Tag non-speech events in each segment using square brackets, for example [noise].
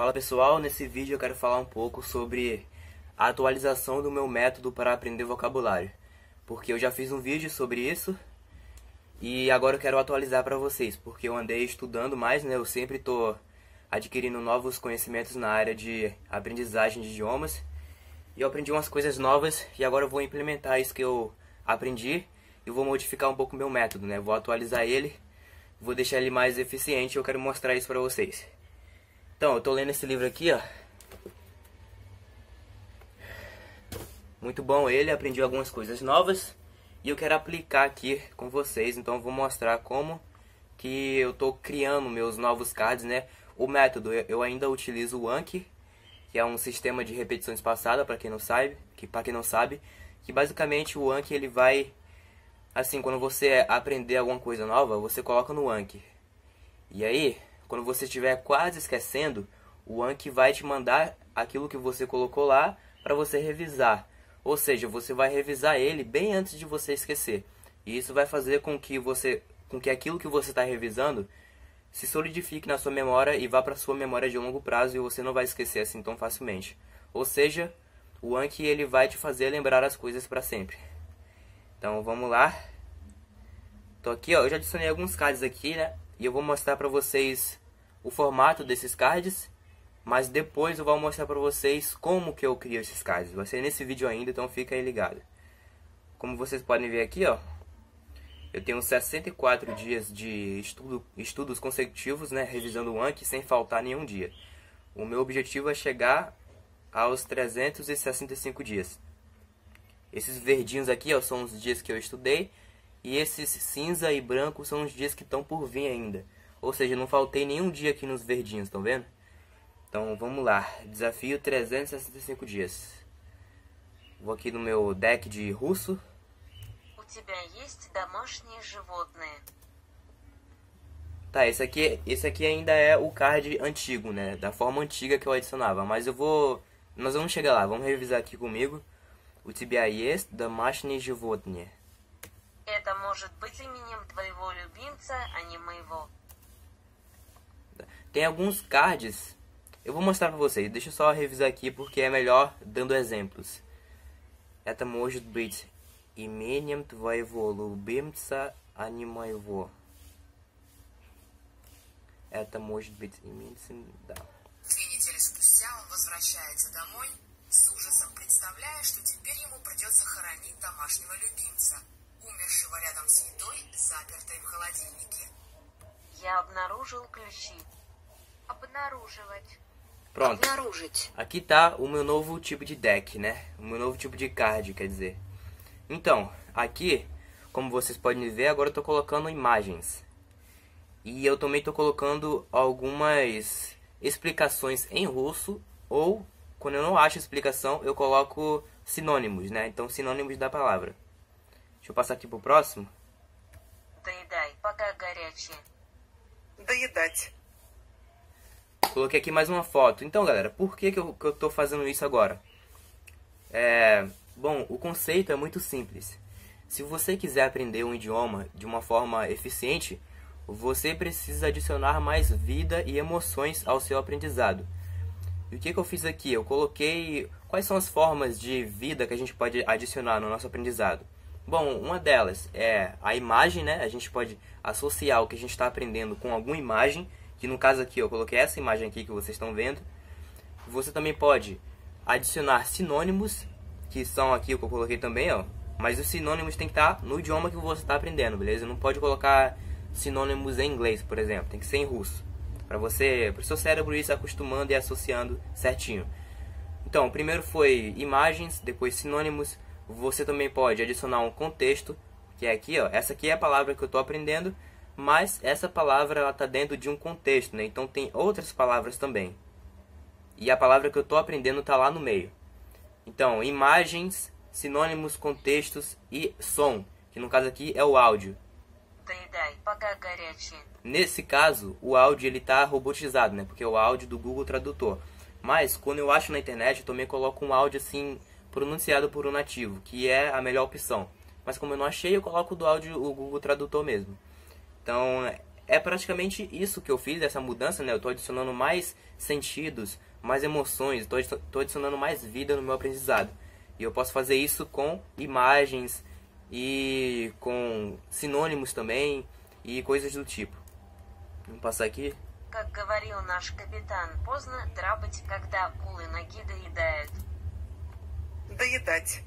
Fala pessoal, nesse vídeo eu quero falar um pouco sobre a atualização do meu método para aprender vocabulário. Porque eu já fiz um vídeo sobre isso e agora eu quero atualizar para vocês, porque eu andei estudando mais, né? Eu sempre estou adquirindo novos conhecimentos na área de aprendizagem de idiomas. E eu aprendi umas coisas novas e agora eu vou implementar isso que eu aprendi e vou modificar um pouco meu método, né? Vou atualizar ele, vou deixar ele mais eficiente e eu quero mostrar isso para vocês. Então, eu tô lendo esse livro aqui, ó. Muito bom ele, aprendi algumas coisas novas e eu quero aplicar aqui com vocês. Então, eu vou mostrar como que eu tô criando meus novos cards, né? O método, eu ainda utilizo o Anki, que é um sistema de repetição espaçada, para quem não sabe, que para quem não sabe, que basicamente o Anki ele vai assim, quando você aprender alguma coisa nova, você coloca no Anki. E aí, quando você estiver quase esquecendo, o Anki vai te mandar aquilo que você colocou lá para você revisar. Ou seja, você vai revisar ele bem antes de você esquecer. E isso vai fazer com que você, com que aquilo que você está revisando se solidifique na sua memória e vá para sua memória de longo prazo e você não vai esquecer assim tão facilmente. Ou seja, o Anki ele vai te fazer lembrar as coisas para sempre. Então vamos lá. Tô aqui, ó, eu já adicionei alguns cards aqui, né? E eu vou mostrar para vocês o formato desses cards, mas depois eu vou mostrar para vocês como que eu crio esses cards. Vai ser nesse vídeo ainda, então fica aí ligado. Como vocês podem ver aqui, ó, eu tenho 64 dias de estudo, estudos consecutivos, né, revisando o Anki sem faltar nenhum dia. O meu objetivo é chegar aos 365 dias. Esses verdinhos aqui ó, são os dias que eu estudei e esses cinza e branco são os dias que estão por vir ainda. Ou seja, não faltei nenhum dia aqui nos verdinhos, estão vendo? Então vamos lá, desafio 365 dias. Vou aqui no meu deck de russo. Tá, esse aqui, esse aqui ainda é o card antigo, né? Da forma antiga que eu adicionava. Mas eu vou... Nós vamos chegar lá, vamos revisar aqui comigo. У тебя есть домашние животные? Это может быть именем твоего любимца, а не моего. Tem alguns cards. Eu vou mostrar pra vocês. Deixa eu só revisar aqui porque é melhor dando exemplos. Это может быть именем твоего любимца, а не моего. Это может быть именем... Да. Две недели спустя он возвращается домой с ужасом представляя, что теперь ему придется хоронить домашнего любимца, умершего рядом с едой, запертой в холодильнике. Я обнаружил ключи. Обнаруживать. Pronto. Обнаружить. Aqui tá o meu novo tipo de deck, né? O meu novo tipo de card, quer dizer. Então, aqui, como vocês podem ver, agora eu tô colocando imagens. E eu também tô colocando algumas explicações em russo ou quando eu não acho explicação, eu coloco sinônimos, né? Então, sinônimos da palavra. Deixa eu passar aqui pro próximo. Доедай, пока горячее. Доедать. Coloquei aqui mais uma foto. Então, galera, por que, que, eu, que eu tô fazendo isso agora? É, bom, o conceito é muito simples. Se você quiser aprender um idioma de uma forma eficiente, você precisa adicionar mais vida e emoções ao seu aprendizado. E o que, que eu fiz aqui? Eu coloquei quais são as formas de vida que a gente pode adicionar no nosso aprendizado. Bom, uma delas é a imagem, né? A gente pode associar o que a gente está aprendendo com alguma imagem, que no caso aqui eu coloquei essa imagem aqui que vocês estão vendo. Você também pode adicionar sinônimos, que são aqui o que eu coloquei também, ó. Mas os sinônimos tem que estar no idioma que você está aprendendo, beleza? Não pode colocar sinônimos em inglês, por exemplo, tem que ser em russo para você, para o seu cérebro ir se acostumando e associando certinho. Então, primeiro foi imagens, depois sinônimos. Você também pode adicionar um contexto, que é aqui, ó. Essa aqui é a palavra que eu estou aprendendo, mas essa palavra ela está dentro de um contexto, né? Então tem outras palavras também. E a palavra que eu estou aprendendo está lá no meio. Então, imagens, sinônimos, contextos e som, que no caso aqui é o áudio. Nesse caso, o áudio ele tá robotizado, né? Porque é o áudio do Google Tradutor. Mas quando eu acho na internet, eu também coloco um áudio assim pronunciado por um nativo, que é a melhor opção. Mas como eu não achei, eu coloco do áudio o Google Tradutor mesmo. Então, é praticamente isso que eu fiz, essa mudança, né? Eu estou adicionando mais sentidos, mais emoções, estou adicionando mais vida no meu aprendizado. E eu posso fazer isso com imagens e com sinônimos também e coisas do tipo. Vamos passar aqui. Как говорил наш капитан, поздно драбать, когда акулы ноги доедают. Доедать.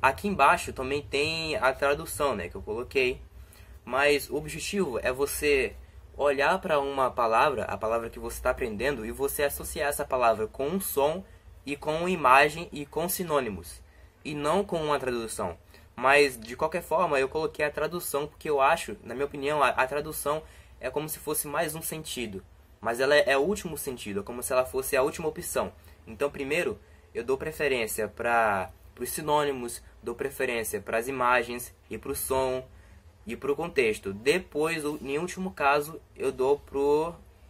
Aqui embaixo também tem a tradução, né, que eu coloquei. Mas o objetivo é você olhar para uma palavra, a palavra que você está aprendendo, e você associar essa palavra com um som e com uma imagem e com sinônimos, e não com uma tradução. Mas de qualquer forma, eu coloquei a tradução porque eu acho, na minha opinião, a, a tradução é como se fosse mais um sentido, mas ela é, é o último sentido, é como se ela fosse a última opção. Então, primeiro, eu dou preferência para os sinônimos, dou preferência para as imagens e para o som e para o contexto. Depois, em último caso, eu dou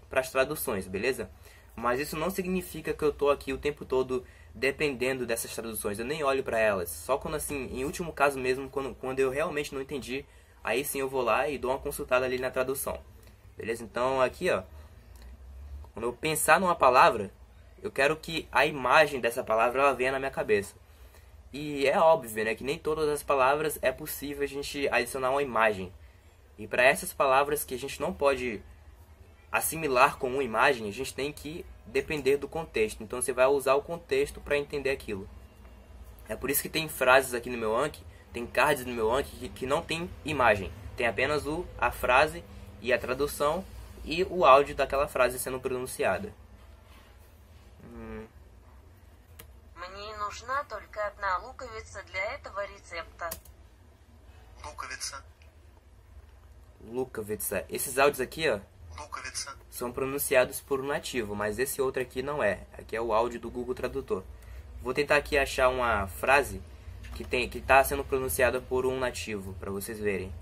para as traduções, beleza? Mas isso não significa que eu estou aqui o tempo todo dependendo dessas traduções. Eu nem olho para elas. Só quando, assim, em último caso mesmo, quando, quando eu realmente não entendi, aí sim eu vou lá e dou uma consultada ali na tradução. Beleza? Então, aqui, ó. Quando eu pensar numa palavra, eu quero que a imagem dessa palavra ela venha na minha cabeça. E é óbvio, né, que nem todas as palavras é possível a gente adicionar uma imagem. E para essas palavras que a gente não pode assimilar com uma imagem, a gente tem que depender do contexto. Então você vai usar o contexto para entender aquilo. É por isso que tem frases aqui no meu Anki, tem cards no meu Anki que, que não tem imagem. Tem apenas o, a frase e a tradução e o áudio daquela frase sendo pronunciada. Нужна только одна луковица для этого рецепта. Луковица. Луковица. Esses áudios aqui, ó, Луковица. são pronunciados por um nativo, mas esse outro aqui não é. Aqui é o áudio do Google Tradutor. Vou tentar aqui achar uma frase que tem que está sendo pronunciada por um nativo para vocês verem.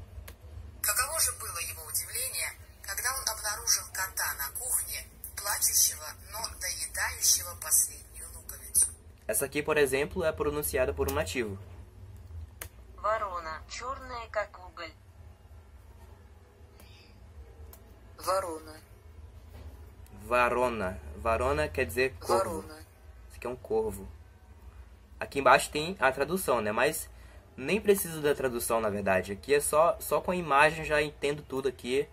Каково же было его удивление, когда он обнаружил кота на кухне, плачущего, но доедающего последний. Essa aqui, por exemplo, é pronunciada por um nativo. Ворона, черная как уголь. Ворона. Varona. Varona quer dizer corvo. Ворона. Isso aqui é um corvo. Aqui embaixo tem a tradução, né? Mas nem preciso da tradução, na verdade. Aqui é só, só com a imagem já entendo tudo aqui.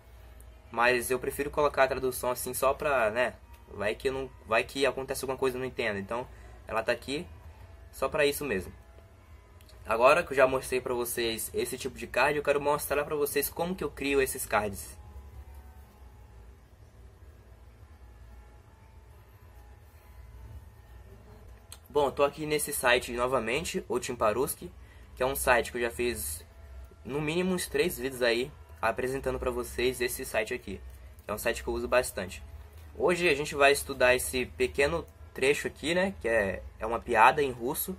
Mas eu prefiro colocar a tradução assim só pra, né? Vai que, não, vai que acontece alguma coisa e eu não entendo. Então, ela tá aqui só para isso mesmo. Agora que eu já mostrei para vocês esse tipo de card, eu quero mostrar para vocês como que eu crio esses cards. Bom, estou aqui nesse site novamente, o Timparuski, que é um site que eu já fiz no mínimo uns três vídeos aí apresentando para vocês esse site aqui. É um site que eu uso bastante. Hoje a gente vai estudar esse pequeno trecho aqui, né? Que é, é uma piada em russo.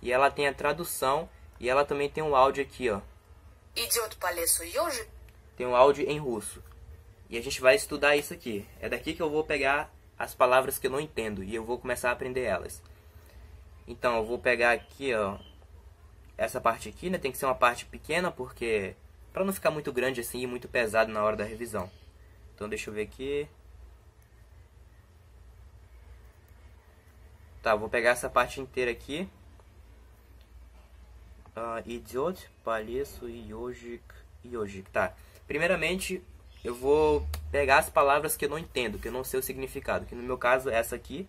E ela tem a tradução e ela também tem um áudio aqui, ó. Tem um áudio em russo. E a gente vai estudar isso aqui. É daqui que eu vou pegar as palavras que eu não entendo e eu vou começar a aprender elas. Então, eu vou pegar aqui, ó, essa parte aqui, né? Tem que ser uma parte pequena porque para não ficar muito grande assim e muito pesado na hora da revisão. Então, deixa eu ver aqui. Tá, vou pegar essa parte inteira aqui. Uh, idiot, palhaço, yojik, yojik. Tá. Primeiramente, eu vou pegar as palavras que eu não entendo, que eu não sei o significado. Que no meu caso é essa aqui.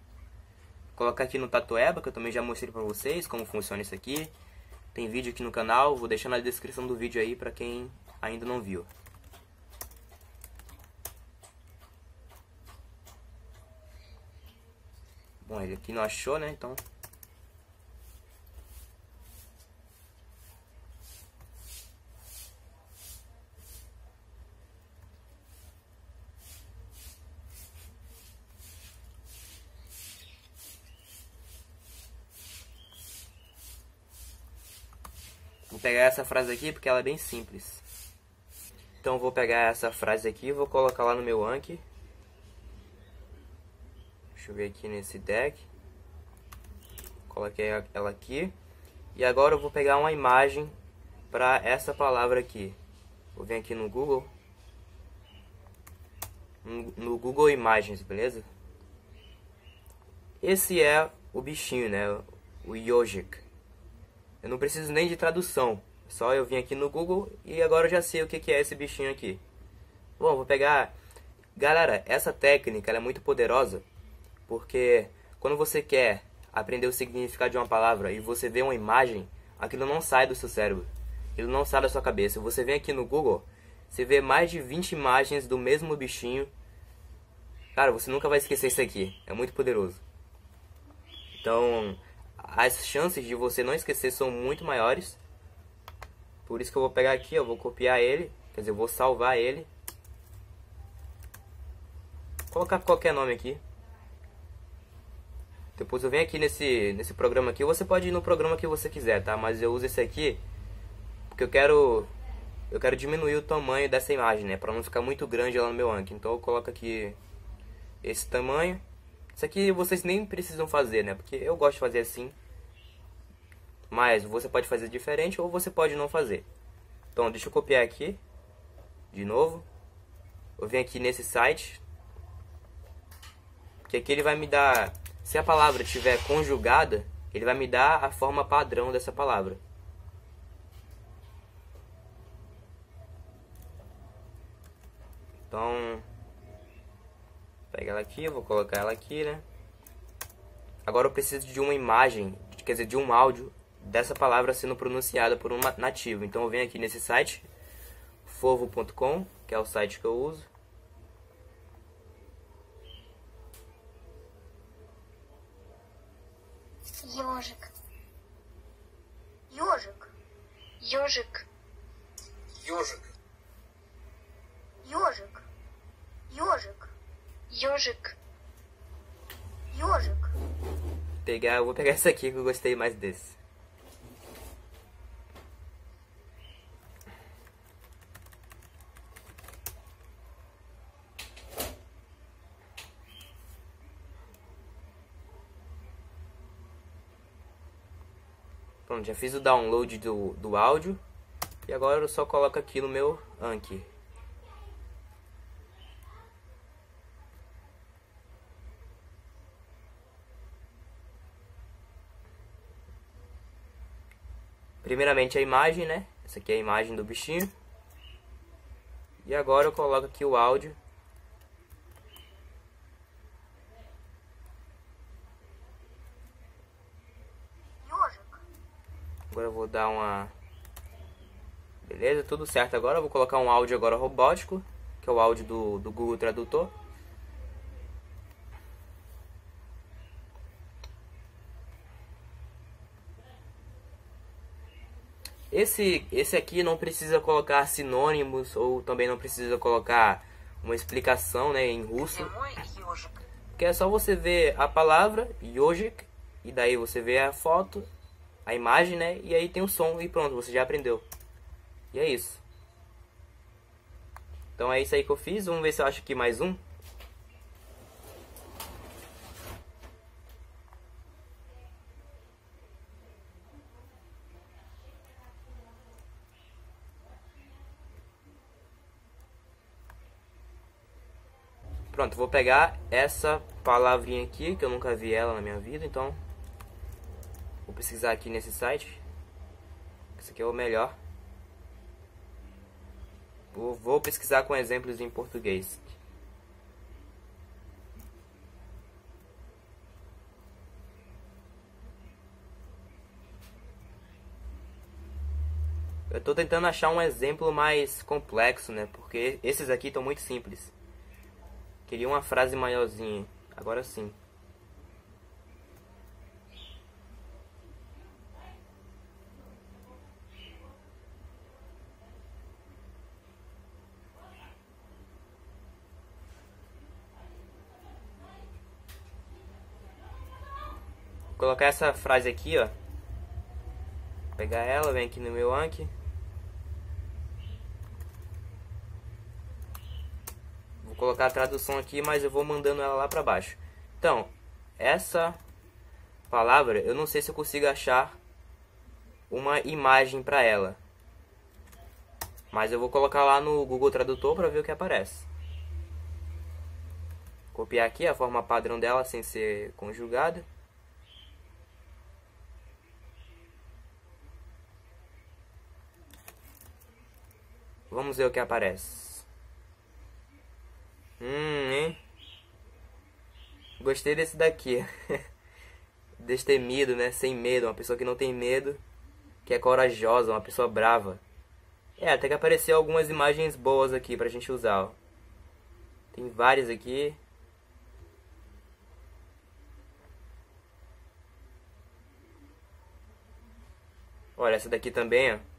Colocar aqui no Tatueba, que eu também já mostrei pra vocês como funciona isso aqui. Tem vídeo aqui no canal, vou deixar na descrição do vídeo aí pra quem ainda não viu. Bom, ele aqui não achou, né? Então... Vou pegar essa frase aqui porque ela é bem simples. Então vou pegar essa frase aqui e vou colocar lá no meu Anki. Deixa eu ver aqui nesse deck. Coloquei ela aqui. E agora eu vou pegar uma imagem para essa palavra aqui. Vou vir aqui no Google. no Google Imagens, beleza? Esse é o bichinho, né? O Yojik. Eu não preciso nem de tradução. Só eu vim aqui no Google e agora eu já sei o que é esse bichinho aqui. Bom, vou pegar... Galera, essa técnica é muito poderosa porque quando você quer aprender o significado de uma palavra e você vê uma imagem, aquilo não sai do seu cérebro. Aquilo não sai da sua cabeça. Você vem aqui no Google, você vê mais de 20 imagens do mesmo bichinho. Cara, você nunca vai esquecer isso aqui. É muito poderoso. Então, as chances de você não esquecer são muito maiores. Por isso que eu vou pegar aqui, eu vou copiar ele, quer dizer, eu vou salvar ele. Colocar qualquer nome aqui. Depois eu venho aqui nesse, nesse programa aqui, você pode ir no programa que você quiser, tá? Mas eu uso esse aqui porque eu quero eu quero diminuir o tamanho dessa imagem, né? Pra não ficar muito grande lá no meu Anki. Então eu coloco aqui esse tamanho. Isso aqui vocês nem precisam fazer, né? Porque eu gosto de fazer assim. Mas você pode fazer diferente ou você pode não fazer. Então deixa eu copiar aqui. De novo. Eu venho aqui nesse site. Que aqui ele vai me dar... Se a palavra estiver conjugada, ele vai me dar a forma padrão dessa palavra. Então, pega ela aqui, vou colocar ela aqui, né? Agora eu preciso de uma imagem, quer dizer, de um áudio dessa palavra sendo pronunciada por um nativo. Então eu venho aqui nesse site, fovo.com, que é o site que eu uso. Ёжик. Ёжик. Ёжик. Ёжик. Ёжик. Ёжик. Ёжик. Ёжик. Pegar, eu vou pegar esse aqui que eu gostei mais desse. Pronto, já fiz o download do, do áudio. E agora eu só coloco aqui no meu Anki. Primeiramente a imagem, né? Essa aqui é a imagem do bichinho. E agora eu coloco aqui o áudio. Agora eu vou dar uma... Beleza, tudo certo agora. Eu vou colocar um áudio agora robótico, que é o áudio do, do Google Tradutor. Esse, esse aqui não precisa colocar sinônimos ou também não precisa colocar uma explicação né, em russo. Que é só você ver a palavra Yojik e daí você vê a foto, a imagem, né? E aí tem o som e pronto, você já aprendeu. E é isso. Então é isso aí que eu fiz. Vamos ver se eu acho aqui mais um. Pronto, vou pegar essa palavrinha aqui, que eu nunca vi ela na minha vida, então vou pesquisar aqui nesse site. Esse aqui é o melhor. Vou, vou pesquisar com exemplos em português. Eu estou tentando achar um exemplo mais complexo, né? Porque esses aqui estão muito simples. Queria uma frase maiorzinha. Agora sim. Colocar essa frase aqui, ó. Pegar ela, vem aqui no meu Anki. Vou colocar a tradução aqui, mas eu vou mandando ela lá para baixo. Então, essa palavra, eu não sei se eu consigo achar uma imagem para ela. Mas eu vou colocar lá no Google Tradutor para ver o que aparece. Copiar aqui a forma padrão dela sem ser conjugada. Vamos ver o que aparece. Hum, hein? Gostei desse daqui. [laughs] Destemido, né? Sem medo. Uma pessoa que não tem medo. Que é corajosa, uma pessoa brava. É, até que apareceu algumas imagens boas aqui pra gente usar, ó. Tem várias aqui. Olha, essa daqui também, ó.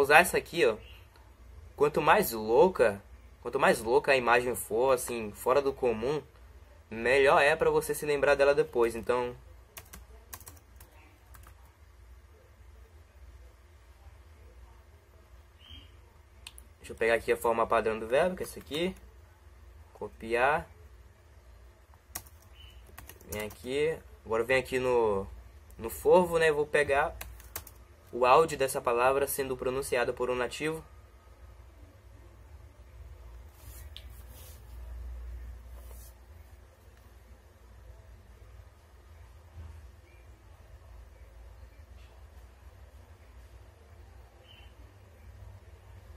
Vou usar essa aqui, ó. Quanto mais louca, quanto mais louca a imagem for, assim, fora do comum, melhor é para você se lembrar dela depois. Então, Deixa eu pegar aqui a forma padrão do verbo, que é essa aqui. Copiar. Vem aqui. Agora vem aqui no, no forvo, né? Vou pegar o áudio dessa palavra sendo pronunciada por um nativo.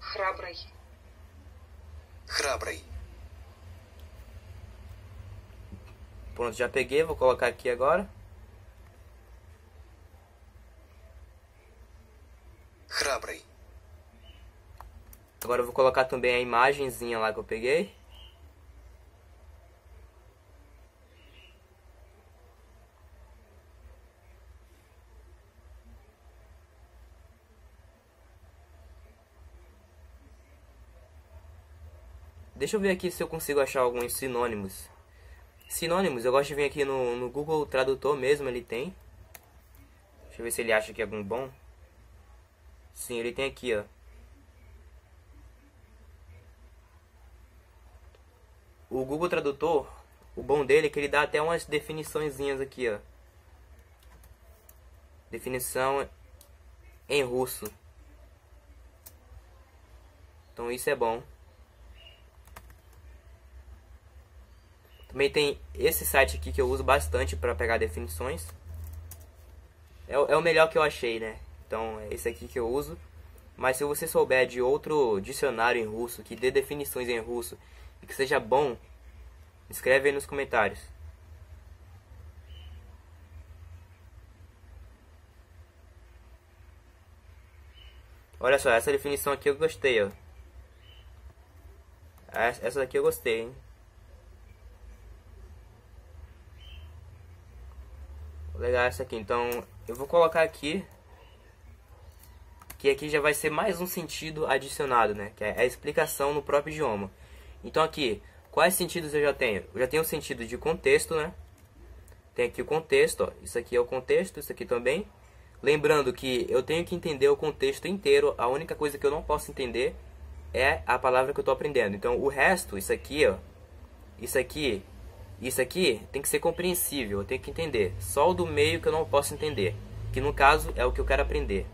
Храбрый. Храбрый. Pronto, já peguei, vou colocar aqui agora. Храбрый. Agora eu vou colocar também a imagenzinha lá que eu peguei. Deixa eu ver aqui se eu consigo achar alguns sinônimos. Sinônimos, eu gosto de vir aqui no, no Google Tradutor mesmo, ele tem. Deixa eu ver se ele acha que é algum bom. Sim, ele tem aqui, ó. O Google Tradutor, o bom dele é que ele dá até umas definiçõezinhas aqui, ó. Definição em russo. Então isso é bom. Também tem esse site aqui que eu uso bastante para pegar definições. É, é, o melhor que eu achei, né? Então é esse aqui que eu uso. Mas se você souber de outro dicionário em russo que dê definições em russo e que seja bom, escreve aí nos comentários. Olha só, essa definição aqui eu gostei, ó. Essa daqui eu gostei, hein? Legal essa aqui. Então, eu vou colocar aqui que aqui já vai ser mais um sentido adicionado, né? Que é a explicação no próprio idioma. Então aqui, quais sentidos eu já tenho? Eu já tenho o sentido de contexto, né? Tem aqui o contexto, ó. Isso aqui é o contexto, isso aqui também. Lembrando que eu tenho que entender o contexto inteiro. A única coisa que eu não posso entender é a palavra que eu estou aprendendo. Então o resto, isso aqui, ó. Isso aqui, isso aqui tem que ser compreensível, eu tenho que entender. Só o do meio que eu não posso entender. Que no caso é o que eu quero aprender.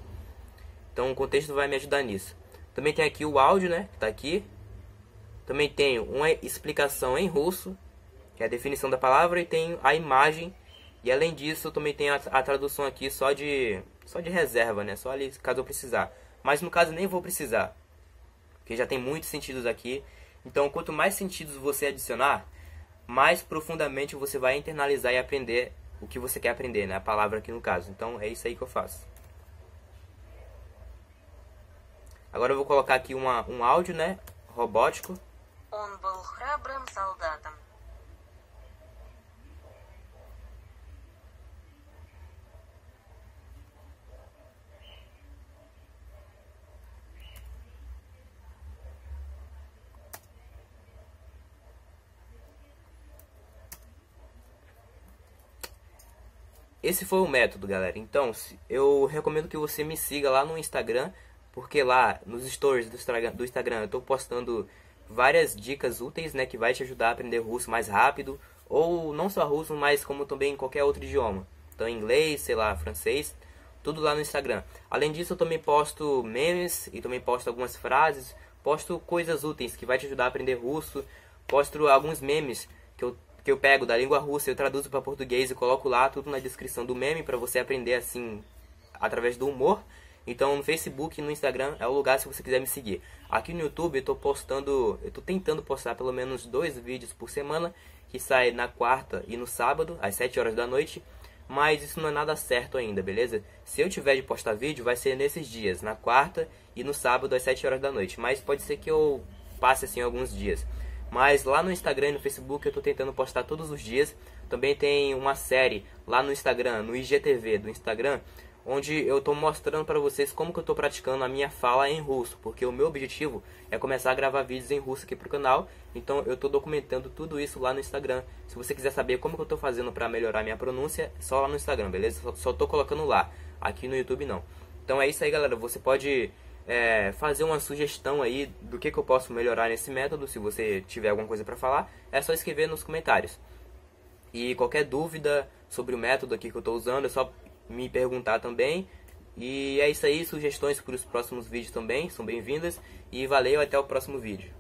Então o contexto vai me ajudar nisso. Também tem aqui o áudio, né? Que está aqui. Também tenho uma explicação em russo, que é a definição da palavra, e tenho a imagem. E além disso, também tenho a, a tradução aqui só de, só de reserva, né? Só ali caso eu precisar. Mas no caso nem vou precisar, porque já tem muitos sentidos aqui. Então, quanto mais sentidos você adicionar, mais profundamente você vai internalizar e aprender o que você quer aprender, né? A palavra aqui no caso. Então, é isso aí que eu faço. Agora eu vou colocar aqui uma, um áudio, né? Robótico. Он был храбрым солдатом. Esse foi o método, galera. Então, eu recomendo que você me siga lá no Instagram porque lá nos stories do Instagram, eu estou postando várias dicas úteis, né, que vai te ajudar a aprender russo mais rápido, ou não só russo, mas como também qualquer outro idioma. Então inglês, sei lá, francês, tudo lá no Instagram. Além disso, eu também posto memes e também posto algumas frases, posto coisas úteis que vai te ajudar a aprender russo, posto alguns memes que eu, que eu pego da língua russa, eu traduzo para português e coloco lá tudo na descrição do meme para você aprender assim através do humor. Então no Facebook e no Instagram é o lugar se você quiser me seguir. Aqui no YouTube eu estou postando, eu tô tentando postar pelo menos dois vídeos por semana, que sai na quarta e no sábado, às 7 horas da noite. Mas isso não é nada certo ainda, beleza? Se eu tiver de postar vídeo, vai ser nesses dias, na quarta e no sábado às 7 horas da noite. Mas pode ser que eu passe assim alguns dias. Mas lá no Instagram e no Facebook eu estou tentando postar todos os dias. Também tem uma série lá no Instagram, no IGTV do Instagram, onde eu estou mostrando para vocês como que eu estou praticando a minha fala em russo, porque o meu objetivo é começar a gravar vídeos em russo aqui para o canal, então eu estou documentando tudo isso lá no Instagram. Se você quiser saber como que eu estou fazendo para melhorar minha pronúncia, só lá no Instagram, beleza? Só estou colocando lá, aqui no YouTube não. Então é isso aí, galera. Você pode é, fazer uma sugestão aí do que, que eu posso melhorar nesse método. Se você tiver alguma coisa para falar, é só escrever nos comentários. E qualquer dúvida sobre o método aqui que eu estou usando, é só me perguntar também. E é isso aí, sugestões para os próximos vídeos também são bem-vindas. E valeu, até o próximo vídeo.